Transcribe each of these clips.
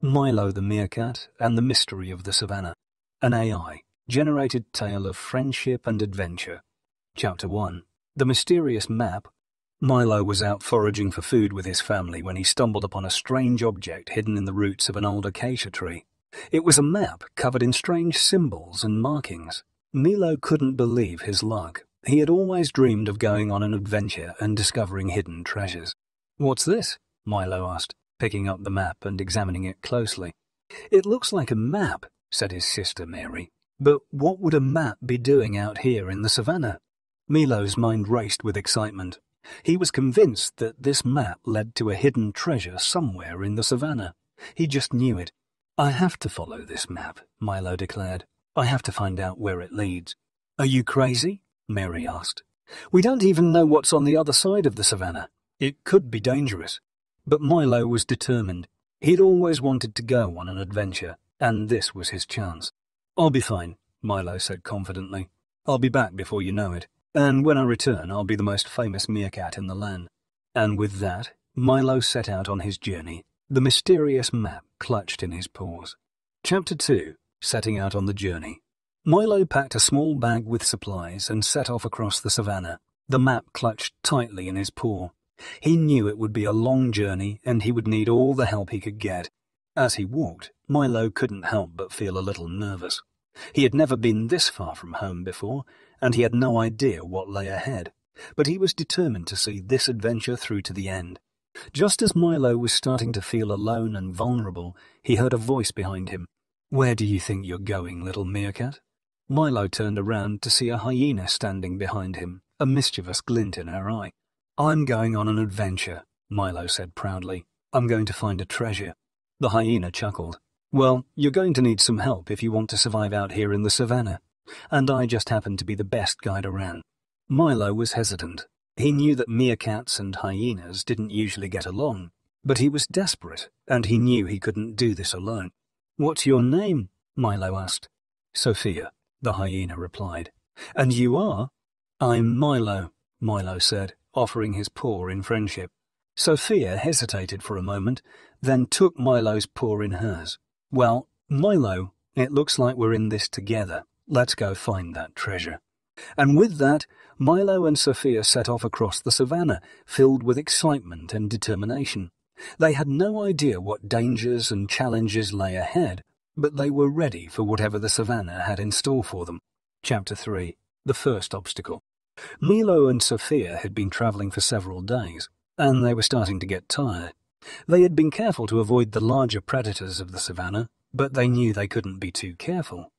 Milo the Meerkat and the Mystery of the Savannah. An AI generated tale of friendship and adventure. Chapter 1 The Mysterious Map. Milo was out foraging for food with his family when he stumbled upon a strange object hidden in the roots of an old acacia tree. It was a map covered in strange symbols and markings. Milo couldn't believe his luck. He had always dreamed of going on an adventure and discovering hidden treasures. What's this? Milo asked, picking up the map and examining it closely. It looks like a map, said his sister Mary. But what would a map be doing out here in the savannah? Milo's mind raced with excitement. He was convinced that this map led to a hidden treasure somewhere in the savannah. He just knew it. I have to follow this map, Milo declared. I have to find out where it leads. Are you crazy? Mary asked. We don't even know what's on the other side of the savannah. It could be dangerous. But Milo was determined. He'd always wanted to go on an adventure, and this was his chance. I'll be fine, Milo said confidently. I'll be back before you know it, and when I return, I'll be the most famous meerkat in the land. And with that, Milo set out on his journey, the mysterious map clutched in his paws. Chapter 2 Setting Out on the Journey. Milo packed a small bag with supplies and set off across the savannah, the map clutched tightly in his paw. He knew it would be a long journey and he would need all the help he could get. As he walked, Milo couldn't help but feel a little nervous. He had never been this far from home before, and he had no idea what lay ahead. But he was determined to see this adventure through to the end. Just as Milo was starting to feel alone and vulnerable, he heard a voice behind him. Where do you think you're going, little meerkat? Milo turned around to see a hyena standing behind him, a mischievous glint in her eye. I'm going on an adventure, Milo said proudly. I'm going to find a treasure. The hyena chuckled. Well, you're going to need some help if you want to survive out here in the savannah. And I just happen to be the best guide around. Milo was hesitant. He knew that meerkats and hyenas didn't usually get along, but he was desperate, and he knew he couldn't do this alone. What's your name? Milo asked. Sophia, the hyena replied. And you are? I'm Milo, Milo said, offering his paw in friendship. Sophia hesitated for a moment, then took Milo's paw in hers. Well, Milo, it looks like we're in this together. Let's go find that treasure. And with that, Milo and Sophia set off across the savannah, filled with excitement and determination. They had no idea what dangers and challenges lay ahead, but they were ready for whatever the savannah had in store for them. Chapter 3 The First Obstacle Milo and Sophia had been travelling for several days, and they were starting to get tired. They had been careful to avoid the larger predators of the savannah, but they knew they couldn't be too careful.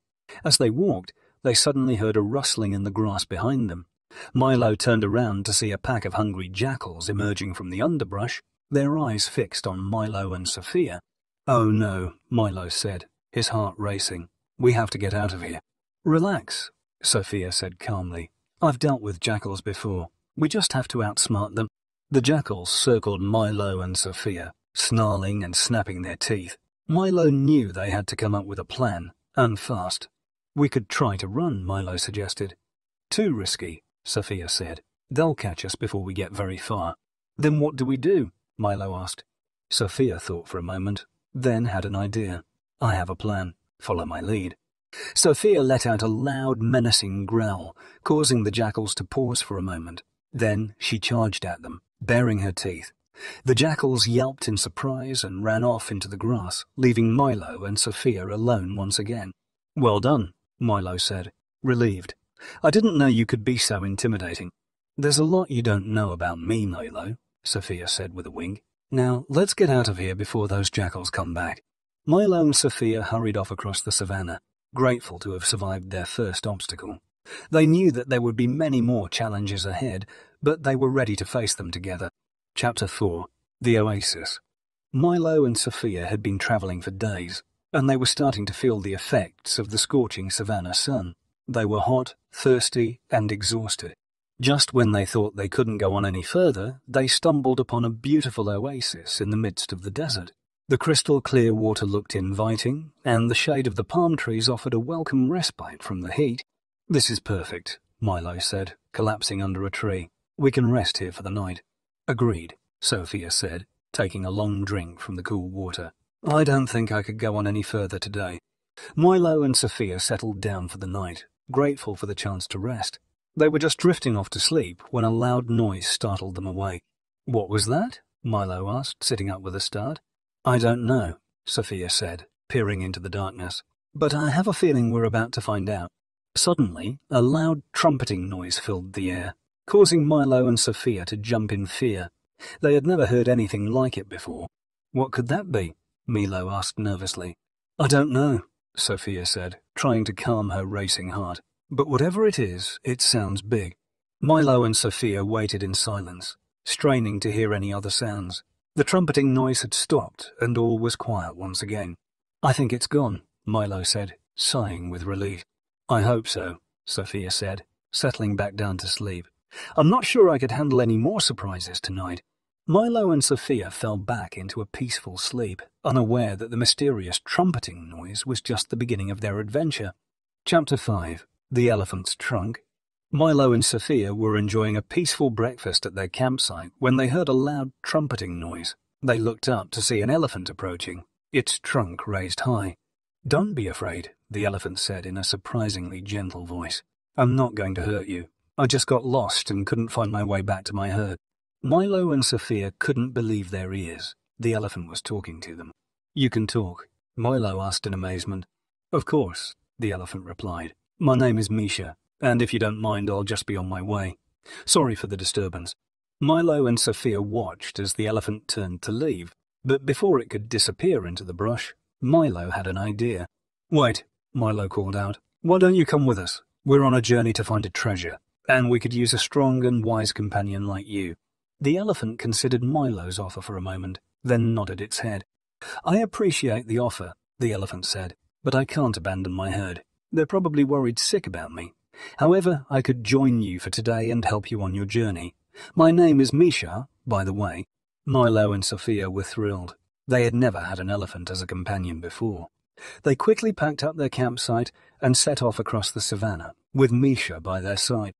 As they walked, they suddenly heard a rustling in the grass behind them. Milo turned around to see a pack of hungry jackals emerging from the underbrush, their eyes fixed on Milo and Sophia. Oh no, Milo said, his heart racing. We have to get out of here. Relax, Sophia said calmly. I've dealt with jackals before. We just have to outsmart them. The jackals circled Milo and Sophia, snarling and snapping their teeth. Milo knew they had to come up with a plan, and fast. We could try to run, Milo suggested. Too risky, Sophia said. They'll catch us before we get very far. Then what do we do? Milo asked. Sophia thought for a moment, then had an idea. I have a plan. Follow my lead. Sophia let out a loud, menacing growl, causing the jackals to pause for a moment. Then she charged at them, baring her teeth. The jackals yelped in surprise and ran off into the grass, leaving Milo and Sophia alone once again. Well done, Milo said, relieved. I didn't know you could be so intimidating. There's a lot you don't know about me, Milo, Sophia said with a wink. Now, let's get out of here before those jackals come back. Milo and Sophia hurried off across the savannah, grateful to have survived their first obstacle. They knew that there would be many more challenges ahead, but they were ready to face them together. Chapter 4 The Oasis Milo and Sophia had been travelling for days, and they were starting to feel the effects of the scorching savannah sun. They were hot, thirsty, and exhausted. Just when they thought they couldn't go on any further, they stumbled upon a beautiful oasis in the midst of the desert. The crystal clear water looked inviting, and the shade of the palm trees offered a welcome respite from the heat. This is perfect, Milo said, collapsing under a tree. We can rest here for the night. Agreed, Sophia said, taking a long drink from the cool water. I don't think I could go on any further today. Milo and Sophia settled down for the night, grateful for the chance to rest. They were just drifting off to sleep when a loud noise startled them awake. What was that? Milo asked, sitting up with a start. I don't know, Sophia said, peering into the darkness. But I have a feeling we're about to find out. Suddenly, a loud trumpeting noise filled the air, causing Milo and Sophia to jump in fear. They had never heard anything like it before. What could that be? Milo asked nervously. I don't know, Sophia said, trying to calm her racing heart. But whatever it is, it sounds big. Milo and Sophia waited in silence, straining to hear any other sounds. The trumpeting noise had stopped, and all was quiet once again. I think it's gone, Milo said, sighing with relief. I hope so, Sophia said, settling back down to sleep. I'm not sure I could handle any more surprises tonight. Milo and Sophia fell back into a peaceful sleep, unaware that the mysterious trumpeting noise was just the beginning of their adventure. Chapter 5 The Elephant's Trunk Milo and Sophia were enjoying a peaceful breakfast at their campsite when they heard a loud trumpeting noise. They looked up to see an elephant approaching, its trunk raised high. Don't be afraid, the elephant said in a surprisingly gentle voice. I'm not going to hurt you. I just got lost and couldn't find my way back to my herd. Milo and Sophia couldn't believe their ears. The elephant was talking to them. You can talk, Milo asked in amazement. Of course, the elephant replied. My name is Misha, and if you don't mind, I'll just be on my way. Sorry for the disturbance. Milo and Sophia watched as the elephant turned to leave, but before it could disappear into the brush, Milo had an idea. Wait, Milo called out. Why don't you come with us? We're on a journey to find a treasure, and we could use a strong and wise companion like you. The elephant considered Milo's offer for a moment, then nodded its head. I appreciate the offer, the elephant said, but I can't abandon my herd. They're probably worried sick about me. However, I could join you for today and help you on your journey. My name is Misha, by the way. Milo and Sophia were thrilled. They had never had an elephant as a companion before. They quickly packed up their campsite and set off across the savannah, with Misha by their side.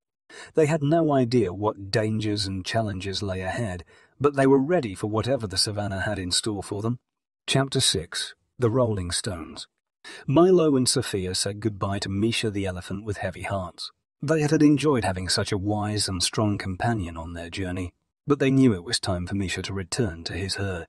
They had no idea what dangers and challenges lay ahead, but they were ready for whatever the savannah had in store for them. Chapter 6 The Rolling Stones Milo and Sophia said goodbye to Misha the elephant with heavy hearts. They had enjoyed having such a wise and strong companion on their journey, but they knew it was time for Misha to return to his herd.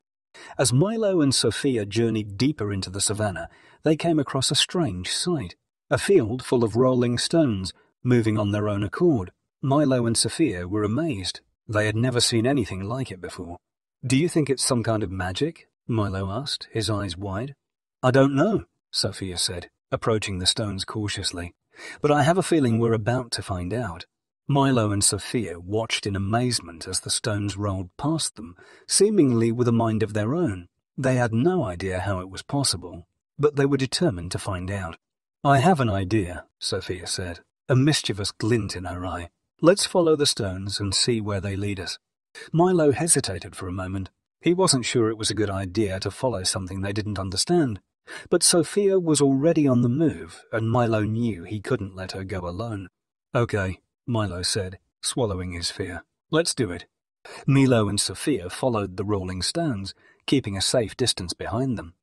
As Milo and Sophia journeyed deeper into the savannah, they came across a strange sight. A field full of rolling stones, moving on their own accord. Milo and Sophia were amazed. They had never seen anything like it before. Do you think it's some kind of magic? Milo asked, his eyes wide. I don't know, Sophia said, approaching the stones cautiously. But I have a feeling we're about to find out. Milo and Sophia watched in amazement as the stones rolled past them, seemingly with a mind of their own. They had no idea how it was possible, but they were determined to find out. I have an idea, Sophia said, a mischievous glint in her eye. Let's follow the stones and see where they lead us. Milo hesitated for a moment. He wasn't sure it was a good idea to follow something they didn't understand. But Sophia was already on the move, and Milo knew he couldn't let her go alone. Okay, Milo said, swallowing his fear. Let's do it. Milo and Sophia followed the rolling stones, keeping a safe distance behind them.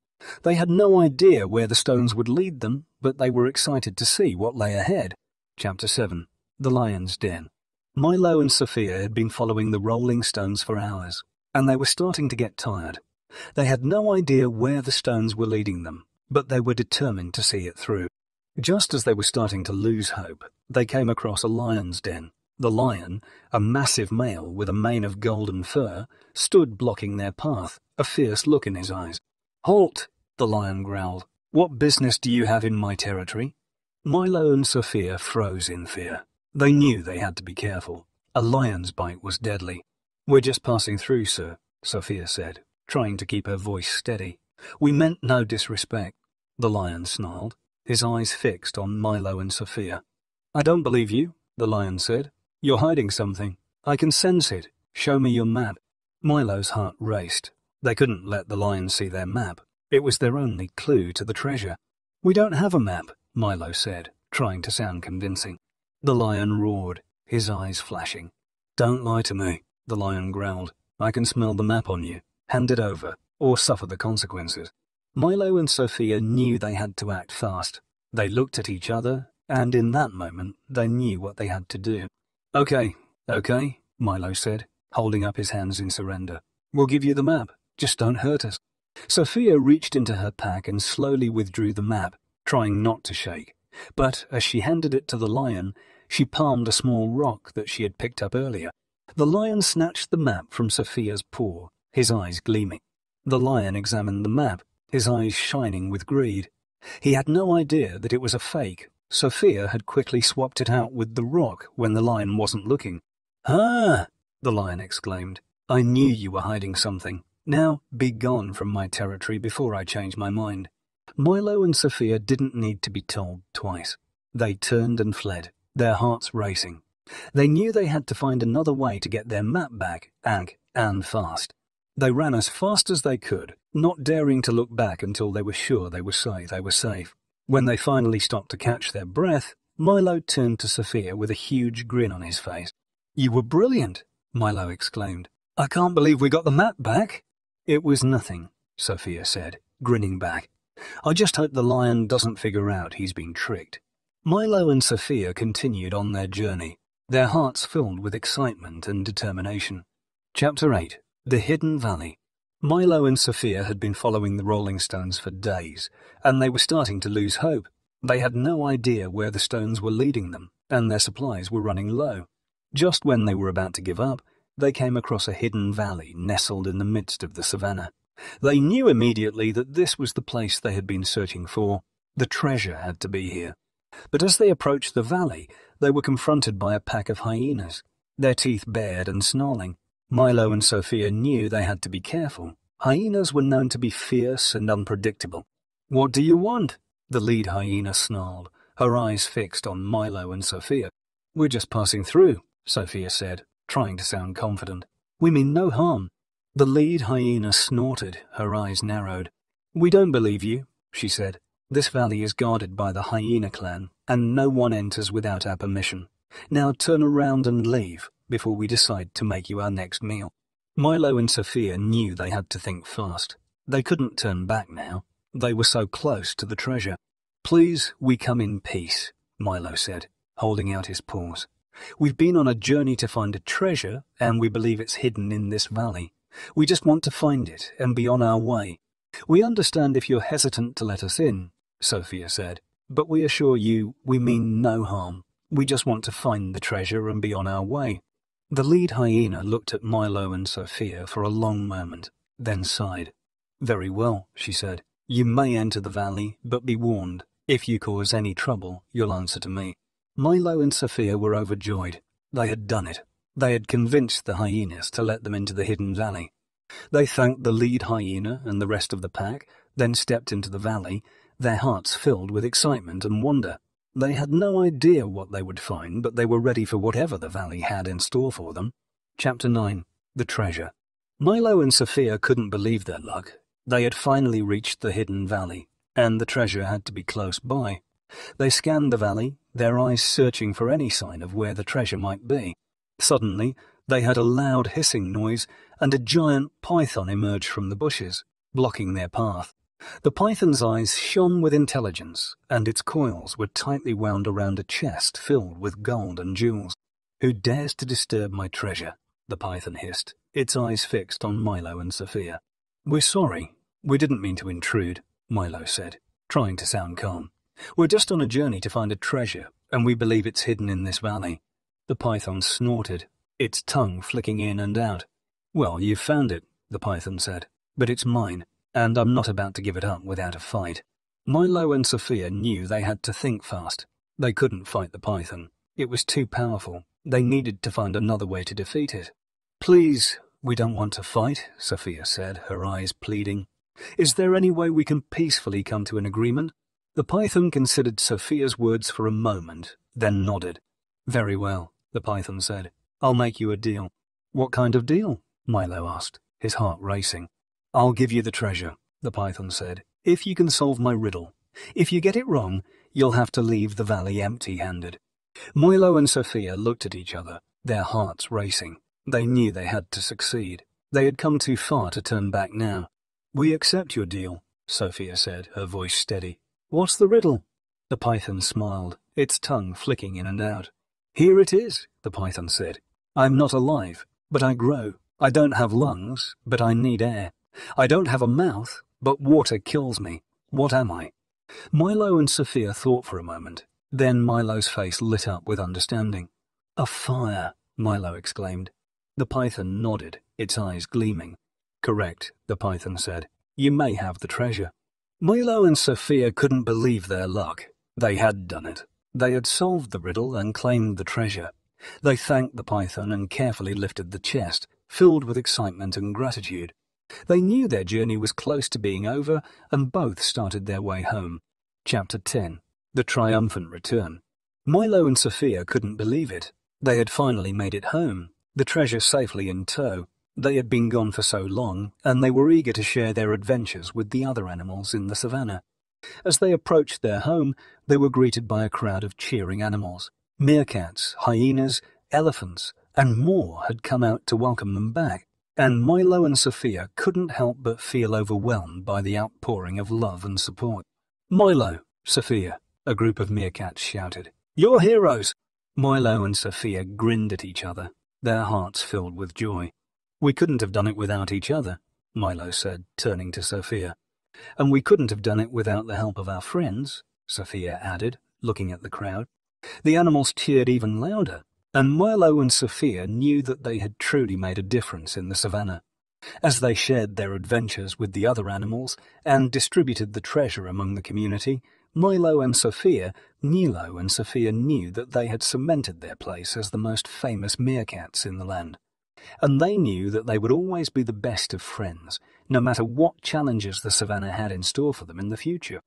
They had no idea where the stones would lead them, but they were excited to see what lay ahead. Chapter 7 The Lion's Den Milo and Sophia had been following the rolling stones for hours, and they were starting to get tired. They had no idea where the stones were leading them, but they were determined to see it through. Just as they were starting to lose hope, they came across a lion's den. The lion, a massive male with a mane of golden fur, stood blocking their path, a fierce look in his eyes. Halt! the lion growled. What business do you have in my territory? Milo and Sophia froze in fear. They knew they had to be careful. A lion's bite was deadly. We're just passing through, sir, Sophia said, trying to keep her voice steady. We meant no disrespect. The lion snarled, his eyes fixed on Milo and Sophia. I don't believe you, the lion said. You're hiding something. I can sense it. Show me your map. Milo's heart raced. They couldn't let the lion see their map. It was their only clue to the treasure. We don't have a map, Milo said, trying to sound convincing. The lion roared, his eyes flashing. Don't lie to me, the lion growled. I can smell the map on you. Hand it over, or suffer the consequences. Milo and Sophia knew they had to act fast. They looked at each other, and in that moment they knew what they had to do. Okay, okay, Milo said, holding up his hands in surrender. We'll give you the map. Just don't hurt us. Sophia reached into her pack and slowly withdrew the map, trying not to shake. But as she handed it to the lion, she palmed a small rock that she had picked up earlier. The lion snatched the map from Sophia's paw, his eyes gleaming. The lion examined the map, his eyes shining with greed. He had no idea that it was a fake. Sophia had quickly swapped it out with the rock when the lion wasn't looking. Ah! the lion exclaimed. I knew you were hiding something. Now be gone from my territory before I change my mind. Milo and Sophia didn't need to be told twice. They turned and fled, their hearts racing. They knew they had to find another way to get their map back, and, and fast. They ran as fast as they could, not daring to look back until they were sure they were safe. They were safe. When they finally stopped to catch their breath, Milo turned to Sophia with a huge grin on his face. You were brilliant, Milo exclaimed. I can't believe we got the map back. It was nothing, Sophia said, grinning back. I just hope the lion doesn't figure out he's been tricked. Milo and Sophia continued on their journey, their hearts filled with excitement and determination. Chapter 8 The Hidden Valley Milo and Sophia had been following the Rolling Stones for days, and they were starting to lose hope. They had no idea where the stones were leading them, and their supplies were running low. Just when they were about to give up, they came across a hidden valley nestled in the midst of the savannah. They knew immediately that this was the place they had been searching for. The treasure had to be here. But as they approached the valley, they were confronted by a pack of hyenas, their teeth bared and snarling. Milo and Sophia knew they had to be careful. Hyenas were known to be fierce and unpredictable. What do you want? The lead hyena snarled, her eyes fixed on Milo and Sophia. We're just passing through, Sophia said, trying to sound confident. We mean no harm. The lead hyena snorted, her eyes narrowed. We don't believe you, she said. This valley is guarded by the hyena clan, and no one enters without our permission. Now turn around and leave before we decide to make you our next meal. Milo and Sophia knew they had to think fast. They couldn't turn back now. They were so close to the treasure. Please, we come in peace, Milo said, holding out his paws. We've been on a journey to find a treasure, and we believe it's hidden in this valley. We just want to find it and be on our way. We understand if you're hesitant to let us in, Sophia said, but we assure you we mean no harm. We just want to find the treasure and be on our way. The lead hyena looked at Milo and Sophia for a long moment, then sighed. Very well, she said. You may enter the valley, but be warned. If you cause any trouble, you'll answer to me. Milo and Sophia were overjoyed. They had done it. They had convinced the hyenas to let them into the hidden valley. They thanked the lead hyena and the rest of the pack, then stepped into the valley, their hearts filled with excitement and wonder. They had no idea what they would find, but they were ready for whatever the valley had in store for them. Chapter 9 The Treasure Milo and Sophia couldn't believe their luck. They had finally reached the hidden valley, and the treasure had to be close by. They scanned the valley, their eyes searching for any sign of where the treasure might be. Suddenly, they heard a loud hissing noise, and a giant python emerged from the bushes, blocking their path. The python's eyes shone with intelligence, and its coils were tightly wound around a chest filled with gold and jewels. Who dares to disturb my treasure? the python hissed, its eyes fixed on Milo and Sophia. We're sorry. We didn't mean to intrude, Milo said, trying to sound calm. We're just on a journey to find a treasure, and we believe it's hidden in this valley. The python snorted, its tongue flicking in and out. Well, you've found it, the python said, but it's mine, and I'm not about to give it up without a fight. Milo and Sophia knew they had to think fast. They couldn't fight the python. It was too powerful. They needed to find another way to defeat it. Please, we don't want to fight, Sophia said, her eyes pleading. Is there any way we can peacefully come to an agreement? The python considered Sophia's words for a moment, then nodded. Very well, the python said. I'll make you a deal. What kind of deal? Milo asked, his heart racing. I'll give you the treasure, the python said, if you can solve my riddle. If you get it wrong, you'll have to leave the valley empty-handed. Milo and Sophia looked at each other, their hearts racing. They knew they had to succeed. They had come too far to turn back now. We accept your deal, Sophia said, her voice steady. What's the riddle? The python smiled, its tongue flicking in and out. Here it is, the python said. I'm not alive, but I grow. I don't have lungs, but I need air. I don't have a mouth, but water kills me. What am I? Milo and Sophia thought for a moment. Then Milo's face lit up with understanding. A fire, Milo exclaimed. The python nodded, its eyes gleaming. Correct, the python said. You may have the treasure. Milo and Sophia couldn't believe their luck. They had done it. They had solved the riddle and claimed the treasure. They thanked the python and carefully lifted the chest, filled with excitement and gratitude. They knew their journey was close to being over, and both started their way home. Chapter 10 The Triumphant Return. Milo and Sophia couldn't believe it. They had finally made it home, the treasure safely in tow. They had been gone for so long, and they were eager to share their adventures with the other animals in the savannah. As they approached their home, they were greeted by a crowd of cheering animals. Meerkats, hyenas, elephants, and more had come out to welcome them back, and Milo and Sophia couldn't help but feel overwhelmed by the outpouring of love and support. Milo, Sophia, a group of meerkats shouted. You're heroes! Milo and Sophia grinned at each other, their hearts filled with joy. We couldn't have done it without each other, Milo said, turning to Sophia. And we couldn't have done it without the help of our friends, Sophia added, looking at the crowd. The animals cheered even louder, and Milo and Sophia knew that they had truly made a difference in the savannah. As they shared their adventures with the other animals and distributed the treasure among the community, Milo and Sophia, Milo and Sophia knew that they had cemented their place as the most famous meerkats in the land. And they knew that they would always be the best of friends, no matter what challenges the savannah had in store for them in the future.